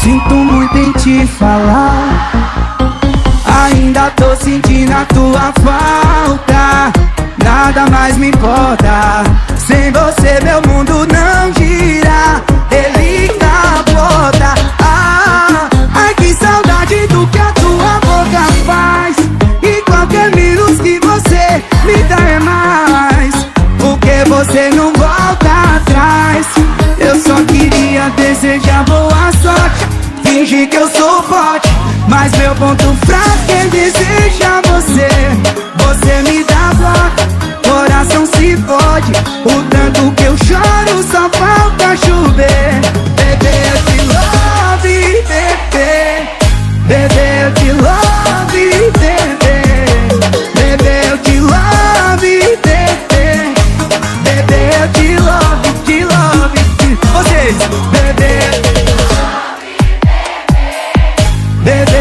Sinto muito em te falar. Ainda tô sentindo a tua falta. Nada mais me importa. Sem você meu mundo não você me dá é mais Porque você não volta atrás. Eu só queria desejar boa sorte Fingir que eu sou forte Mas meu ponto fraco é desejar você. Você me dá bloco Coração se fode desde